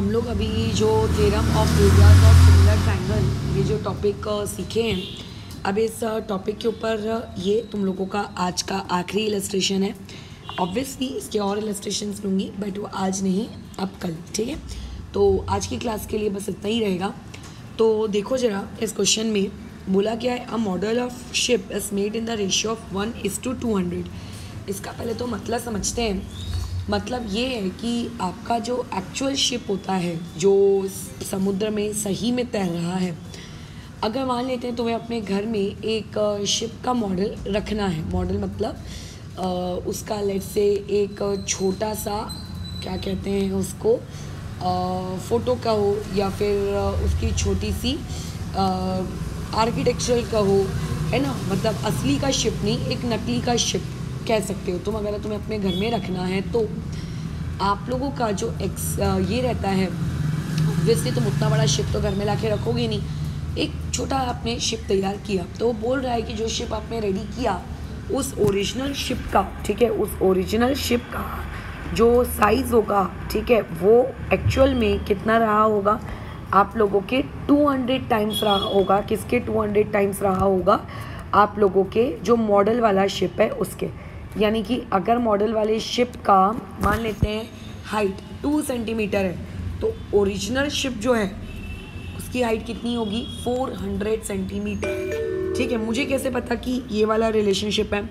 हम लोग अभी जो theorem of areas of similar triangle ये जो टॉपिक सीखे हैं, अब इस टॉपिक के ऊपर ये तुम लोगों का आज का आखिरी इलस्ट्रेशन है। ऑब्वियसली इसके और इलस्ट्रेशन लूँगी बट वो आज नहीं, अब कल, ठीक है? तो आज की क्लास के लिए बस इतना ही रहेगा। तो देखो ज़रा, इस क्वेश्चन में बोला क्या है a model of ship is made in the ratio of one is to two hundred इसका पहले तो मतलब समझते हैं मतलब ये है कि आपका जो एक्चुअल शिप होता है, जो समुद्र में सही में तैर रहा है, अगर मान लेते हैं तुम्हें अपने घर में एक शिप का मॉडल रखना है मॉडल मतलब उसका लेट से एक छोटा सा, क्या कहते हैं उसको फ़ोटो का हो या फिर उसकी छोटी सी आर्किटेक्चरल का हो, है ना? मतलब असली का शिप नहीं, एक नकली का शिप कह सकते हो तुम, अगर तुम्हें अपने घर में रखना है तो। आप लोगों का जो एक्स ये रहता है ऑब्वियसली तुम उतना बड़ा शिप तो घर में ला के रखोगे नहीं। एक छोटा आपने शिप तैयार किया तो वो बोल रहा है कि जो शिप आपने रेडी किया, उस ओरिजिनल शिप का, ठीक है, उस ओरिजिनल शिप का जो साइज़ होगा, ठीक है, वो एक्चुअल में कितना रहा होगा? आप लोगों के 200 टाइम्स रहा होगा। किसके 200 टाइम्स रहा होगा? आप लोगों के जो मॉडल वाला शिप है, उसके। यानी कि अगर मॉडल वाले शिप का, मान लेते हैं हाइट टू सेंटीमीटर है तो ओरिजिनल शिप जो है, उसकी हाइट कितनी होगी? फोर हंड्रेड सेंटीमीटर ठीक है, मुझे कैसे पता कि ये वाला रिलेशनशिप है?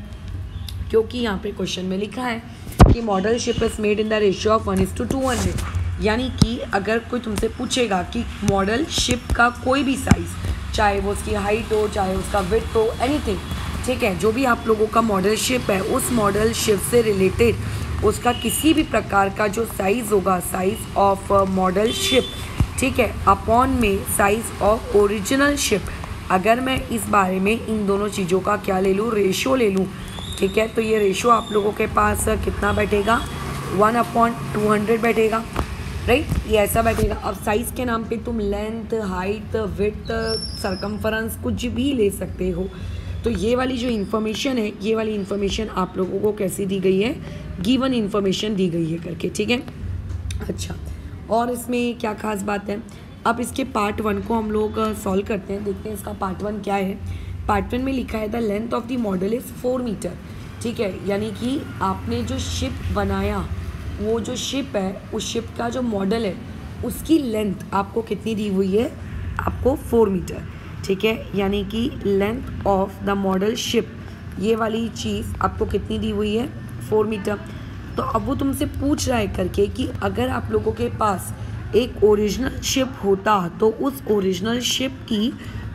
क्योंकि यहाँ पे क्वेश्चन में लिखा है कि model ship is made in the ratio of one is to two hundred यानी कि अगर कोई तुमसे पूछेगा कि मॉडल शिप का कोई भी साइज़ चाहे वो उसकी हाइट हो, चाहे उसका विथ हो एनीथिंग ठीक है? जो भी आप लोगों का मॉडल शिप है, उस मॉडल शिप से रिलेटेड उसका किसी भी प्रकार का जो साइज़ होगा साइज़ ऑफ़ मॉडल शिप ठीक है? अपॉन में साइज़ ऑफ़ ओरिजिनल शिप अगर मैं इस बारे में इन दोनों चीज़ों का क्या ले लूँ? रेशो ले लूँ, ठीक है? तो ये रेशो आप लोगों के पास कितना बैठेगा? वन अपॉन टू हंड्रेड बैठेगा राइट ये ऐसा बैठेगा। अब साइज़ के नाम पे तुम लेंथ हाइट विथ सरकमफरेंस कुछ भी ले सकते हो। तो ये वाली जो इन्फॉर्मेशन है, ये वाली इन्फॉर्मेशन आप लोगों को कैसी दी गई है? गिवन इन्फॉर्मेशन दी गई है करके, ठीक है? अच्छा और इसमें क्या खास बात है? अब इसके पार्ट वन को हम लोग सॉल्व करते हैं, देखते हैं इसका पार्ट वन क्या है। पार्ट वन में लिखा है the length of the model is four metre ठीक है? यानी कि आपने जो शिप बनाया, वो जो शिप है, उस शिप का जो मॉडल है, उसकी लेंथ आपको कितनी दी हुई है? आपको फोर मीटर ठीक है? यानी कि length of the model ship ये वाली चीज़ आपको कितनी दी हुई है? फोर मीटर तो अब वो तुमसे पूछ रहा है करके कि अगर आप लोगों के पास एक ओरिजिनल शिप होता तो उस ओरिजिनल शिप की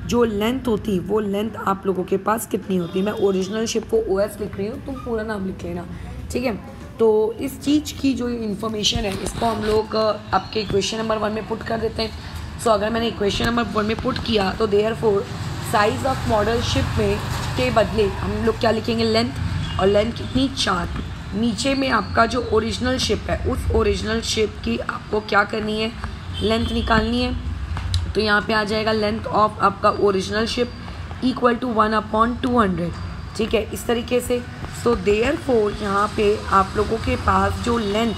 जो लेंथ होती, वो लेंथ आप लोगों के पास कितनी होती? मैं ओरिजिनल शिप को ओएस लिख रही हूँ, तुम पूरा नाम लिख लेना, ठीक है? तो इस चीज़ की जो इन्फॉर्मेशन है, इसको हम लोग आपके क्वेश्चन नंबर वन में पुट कर देते हैं। सो अगर मैंने इक्वेशन नंबर वन में पुट किया तो therefore size of model ship में के बदले हम लोग क्या लिखेंगे? लेंथ और लेंथ कितनी? चार. नीचे में आपका जो ओरिजिनल शिप है, उस ओरिजिनल शिप की आपको क्या करनी है? लेंथ निकालनी है. तो यहाँ पे आ जाएगा लेंथ ऑफ़ आपका original ship equal to one upon two hundred ठीक है? इस तरीके से. सो देयर फोर यहाँ पे आप लोगों के पास जो लेंथ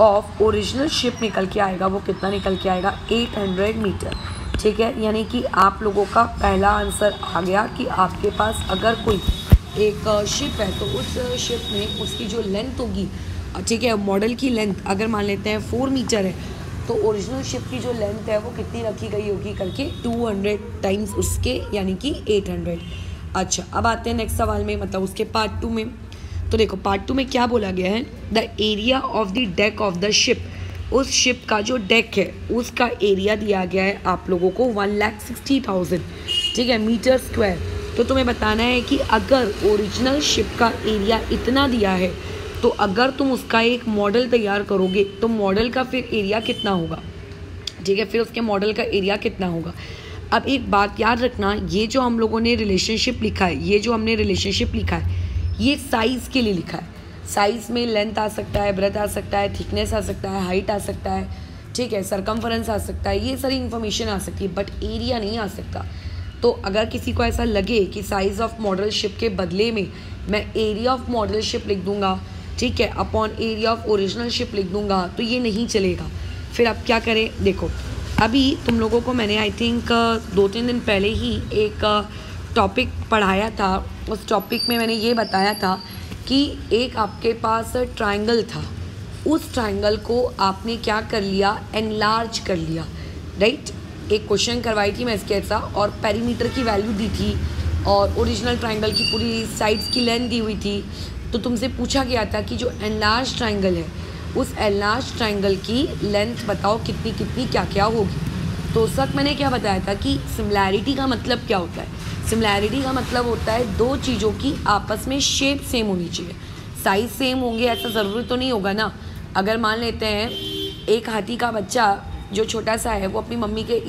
ऑफ़ ओरिजिनल शिप निकल के आएगा, वो कितना निकल के आएगा? 800 मीटर ठीक है? यानी कि आप लोगों का पहला आंसर आ गया कि आपके पास अगर कोई एक शिप है तो उस शिप में उसकी जो लेंथ होगी ठीक है मॉडल की लेंथ अगर मान लेते हैं फोर मीटर है तो ओरिजिनल शिप की जो लेंथ है, वो कितनी रखी गई होगी करके? 200 टाइम्स उसके, यानी कि 800 अच्छा अब आते हैं नेक्स्ट सवाल में मतलब उसके पार्ट टू में. तो देखो पार्ट टू में क्या बोला गया है? The area of the deck of the ship उस शिप का जो डेक है, उसका एरिया दिया गया है आप लोगों को वन लैख सिक्सटी थाउज़ेंड ठीक है मीटर स्क्वायर तो तुम्हें बताना है कि अगर ओरिजिनल शिप का एरिया इतना दिया है तो अगर तुम उसका एक मॉडल तैयार करोगे तो मॉडल का फिर एरिया कितना होगा? ठीक है, फिर उसके मॉडल का एरिया कितना होगा? अब एक बात याद रखना, ये जो हम लोगों ने रिलेशनशिप लिखा है, ये जो हमने रिलेशनशिप लिखा है ये साइज़ के लिए लिखा है। साइज़ में लेंथ आ सकता है ब्रेथ आ सकता है थिकनेस आ सकता है हाइट आ सकता है, ठीक है सरकमफरेंस आ सकता है, ये सारी इन्फॉर्मेशन आ सकती है बट एरिया नहीं आ सकता। तो अगर किसी को ऐसा लगे कि साइज़ ऑफ़ मॉडल शिप के बदले में मैं एरिया ऑफ़ मॉडल शिप लिख दूँगा, ठीक है upon area of original ship लिख दूँगा तो ये नहीं चलेगा। फिर आप क्या करें? देखो, अभी तुम लोगों को मैंने आई थिंक दो तीन दिन पहले ही एक टॉपिक पढ़ाया था, उस टॉपिक में मैंने ये बताया था कि एक आपके पास ट्राइंगल था। उस ट्राइंगल को आपने क्या कर लिया? एनलार्ज कर लिया। राइट एक क्वेश्चन करवाई थी मैं इसके ऐसा और पेरीमीटर की वैल्यू दी थी और ओरिजिनल ट्राइंगल की पूरी साइड्स की लेंथ दी हुई थी। तो तुमसे पूछा गया था कि जो एनलार्ज ट्राइंगल है, उस एनलार्ज ट्राइंगल की लेंथ बताओ कितनी कितनी क्या क्या होगी। तो उस वक्त मैंने क्या बताया था कि सिमिलैरिटी का मतलब क्या होता है? सिमिलैरिटी का मतलब होता है दो चीज़ों की आपस में शेप सेम होनी चाहिए। साइज़ सेम होंगे ऐसा ज़रूरी तो नहीं होगा ना? अगर मान लेते हैं, एक हाथी का बच्चा जो छोटा सा है, वो अपनी मम्मी के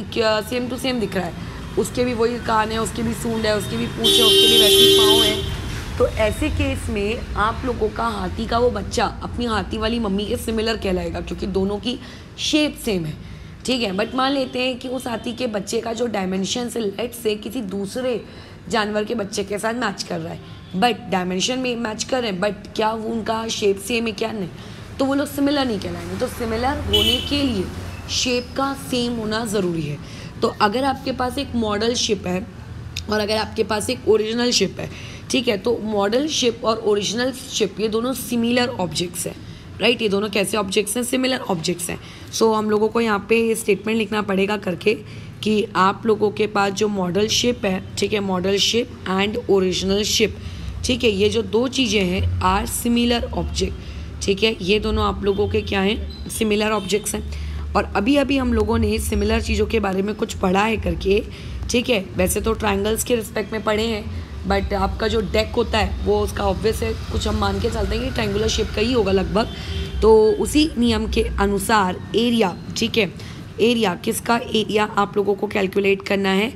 सेम टू सेम दिख रहा है। उसके भी वही कान है, उसके भी सूंड है, उसके भी पूछ है, उसके भी वैसी पाँव है। तो ऐसे केस में आप लोगों का हाथी का वो बच्चा अपनी हाथी वाली मम्मी के सिमिलर कहलाएगा, क्योंकि दोनों की शेप सेम है। ठीक है बट मान लेते हैं कि उस हाथी के बच्चे का जो डायमेंशन से लेट से किसी दूसरे जानवर के बच्चे के साथ मैच कर रहा है। बट डायमेंशन में मैच कर रहे हैं बट क्या वो उनका शेप सेम है क्या? नहीं। तो वो लोग सिमिलर नहीं कहलाएँगे। तो सिमिलर होने के लिए शेप का सेम होना ज़रूरी है। तो अगर आपके पास एक मॉडल शिप है और अगर आपके पास एक ओरिजिनल शिप है, ठीक है तो मॉडल शिप और ओरिजिनल शिप ये दोनों सिमिलर ऑब्जेक्ट्स हैं। राइट ये दोनों कैसे ऑब्जेक्ट्स हैं? सिमिलर ऑब्जेक्ट्स हैं. सो so, हम लोगों को यहाँ पे स्टेटमेंट लिखना पड़ेगा करके कि आप लोगों के पास जो मॉडल शिप है ठीक है model ship and original ship ठीक है ये जो दो चीज़ें हैं आर सिमिलर ऑब्जेक्ट ठीक है ये दोनों आप लोगों के क्या हैं? सिमिलर ऑब्जेक्ट्स हैं. और अभी अभी हम लोगों ने सिमिलर चीज़ों के बारे में कुछ पढ़ा है करके ठीक है वैसे तो ट्राइंगल्स के रिस्पेक्ट में पढ़े हैं बट आपका जो डेक होता है, वो उसका ऑब्वियस है। कुछ हम मान के चलते हैं कि ट्राइंगुलर शेप का ही होगा लगभग। तो उसी नियम के अनुसार एरिया ठीक है? एरिया किसका एरिया आप लोगों को कैलकुलेट करना है?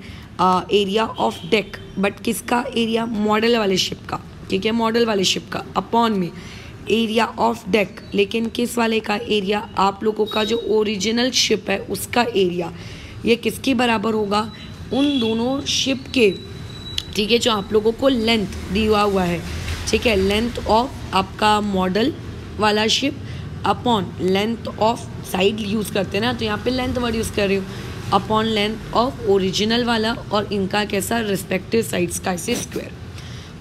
एरिया ऑफ़ डेक बट किसका एरिया मॉडल वाले शिप का। ठीक है? मॉडल वाले शिप का। अपॉन में एरिया ऑफ़ डेक लेकिन किस वाले का एरिया आप लोगों का जो ओरिजिनल शिप है, उसका एरिया ये किसके बराबर होगा? उन दोनों शिप के ठीक है, जो आप लोगों को लेंथ दिया हुआ है। ठीक है लेंथ ऑफ़ आपका मॉडल वाला ship upon length of side use करते हैं ना तो यहाँ पे लेंथ वर्ड यूज़ कर रही हूँ। अपॉन लेंथ ऑफ़ ओरिजिनल वाला और इनका कैसा रिस्पेक्टिव साइड्स का ऐसे स्क्वायर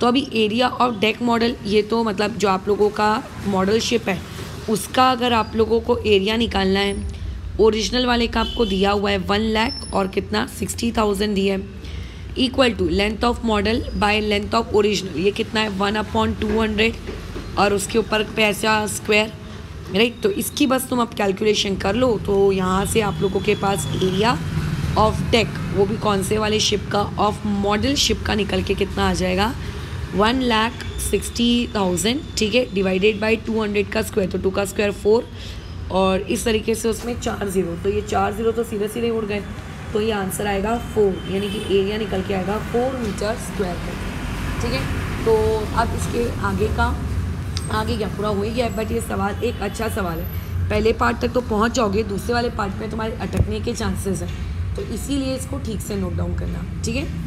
तो अभी एरिया ऑफ़ डेक मॉडल ये तो मतलब जो आप लोगों का मॉडल शिप है, उसका अगर आप लोगों को एरिया निकालना है ओरिजिनल वाले का आपको दिया हुआ है वन लैख और कितना? सिक्सटी थाउज़ेंड दिया है। Equal to length of model by length of original ये कितना है? वन अपॉन टू हंड्रेड और उसके ऊपर पैसा स्क्वायर राइट तो इसकी बस तुम आप कैलकुलेशन कर लो तो यहाँ से आप लोगों के पास एरिया ऑफ़ टेक वो भी कौन से वाले शिप का ऑफ़ मॉडल शिप का निकल के कितना आ जाएगा? वन लाख सिक्सटी थाउज़ेंड ठीक है? डिवाइडेड बाई टू हंड्रेड का स्क्वायर तो टू का स्क्वायर फोर और इस तरीके से उसमें चार ज़ीरो तो ये चार ज़ीरो तो सीधे सीधे उड़ गए। तो ये आंसर आएगा फोर यानी कि एरिया निकल के आएगा फोर मीटर स्क्वायर का ठीक है? तो अब इसके आगे का, आगे क्या पूरा हो ही गया बट ये सवाल, एक अच्छा सवाल है। पहले पार्ट तक तो पहुँच जाओगे दूसरे वाले पार्ट में तुम्हारे अटकने के चांसेस हैं। तो इसीलिए इसको ठीक से नोट डाउन करना। ठीक है?